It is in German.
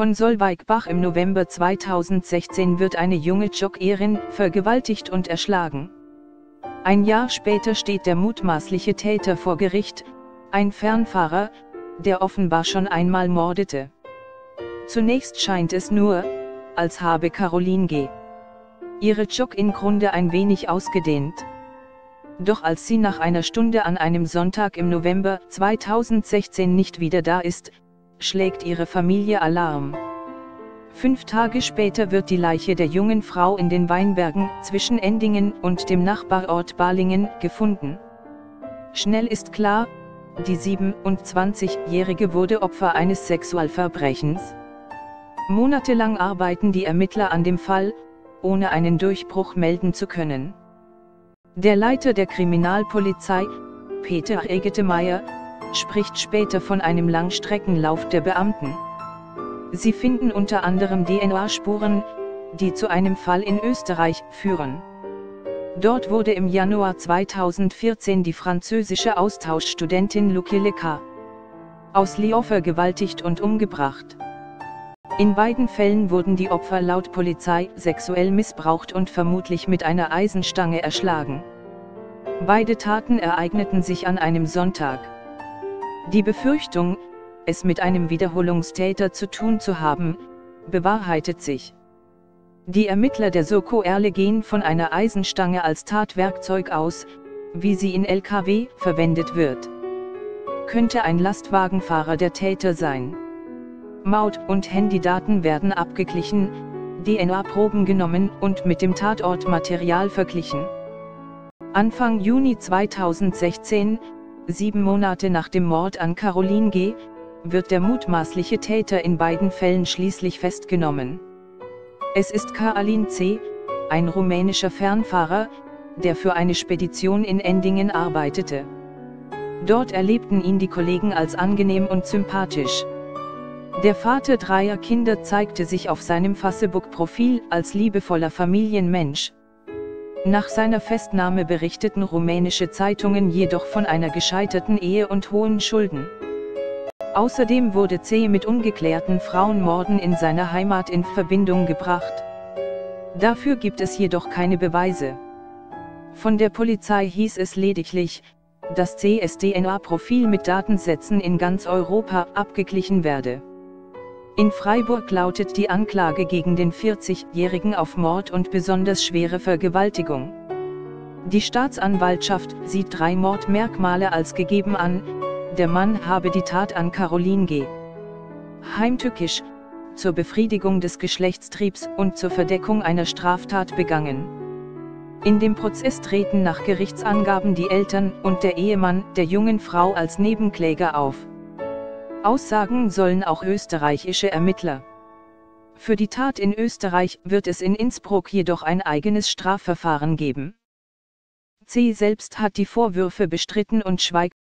Von Solveig-Bach im November 2016 wird eine junge Joggerin vergewaltigt und erschlagen. Ein Jahr später steht der mutmaßliche Täter vor Gericht, ein Fernfahrer, der offenbar schon einmal mordete. Zunächst scheint es nur, als habe Caroline G. ihre Jog-in-Grunde ein wenig ausgedehnt. Doch als sie nach einer Stunde an einem Sonntag im November 2016 nicht wieder da ist, schlägt ihre Familie Alarm. Fünf Tage später wird die Leiche der jungen Frau in den Weinbergen zwischen Endingen und dem Nachbarort Balingen gefunden. Schnell ist klar, die 27-Jährige wurde Opfer eines Sexualverbrechens. Monatelang arbeiten die Ermittler an dem Fall, ohne einen Durchbruch melden zu können. Der Leiter der Kriminalpolizei, Peter Egetemeyer, spricht später von einem Langstreckenlauf der Beamten. Sie finden unter anderem DNA-Spuren, die zu einem Fall in Österreich führen. Dort wurde im Januar 2014 die französische Austauschstudentin Lukile K. aus Lyon vergewaltigt und umgebracht. In beiden Fällen wurden die Opfer laut Polizei sexuell missbraucht und vermutlich mit einer Eisenstange erschlagen. Beide Taten ereigneten sich an einem Sonntag. Die Befürchtung, es mit einem Wiederholungstäter zu tun zu haben, bewahrheitet sich. Die Ermittler der Soko Erle gehen von einer Eisenstange als Tatwerkzeug aus, wie sie in LKW verwendet wird. Könnte ein Lastwagenfahrer der Täter sein. Maut- und Handydaten werden abgeglichen, DNA-Proben genommen und mit dem Tatortmaterial verglichen. Anfang Juni 2016, sieben Monate nach dem Mord an Caroline G., wird der mutmaßliche Täter in beiden Fällen schließlich festgenommen. Es ist Karalin C., ein rumänischer Fernfahrer, der für eine Spedition in Endingen arbeitete. Dort erlebten ihn die Kollegen als angenehm und sympathisch. Der Vater dreier Kinder zeigte sich auf seinem Facebook-Profil als liebevoller Familienmensch. Nach seiner Festnahme berichteten rumänische Zeitungen jedoch von einer gescheiterten Ehe und hohen Schulden. Außerdem wurde C. mit ungeklärten Frauenmorden in seiner Heimat in Verbindung gebracht. Dafür gibt es jedoch keine Beweise. Von der Polizei hieß es lediglich, dass Cs DNA-Profil mit Datensätzen in ganz Europa abgeglichen werde. In Freiburg lautet die Anklage gegen den 40-Jährigen auf Mord und besonders schwere Vergewaltigung. Die Staatsanwaltschaft sieht drei Mordmerkmale als gegeben an, der Mann habe die Tat an Caroline G. heimtückisch, zur Befriedigung des Geschlechtstriebs und zur Verdeckung einer Straftat begangen. In dem Prozess treten nach Gerichtsangaben die Eltern und der Ehemann der jungen Frau als Nebenkläger auf. Aussagen sollen auch österreichische Ermittler. Für die Tat in Österreich wird es in Innsbruck jedoch ein eigenes Strafverfahren geben. C. selbst hat die Vorwürfe bestritten und schweigt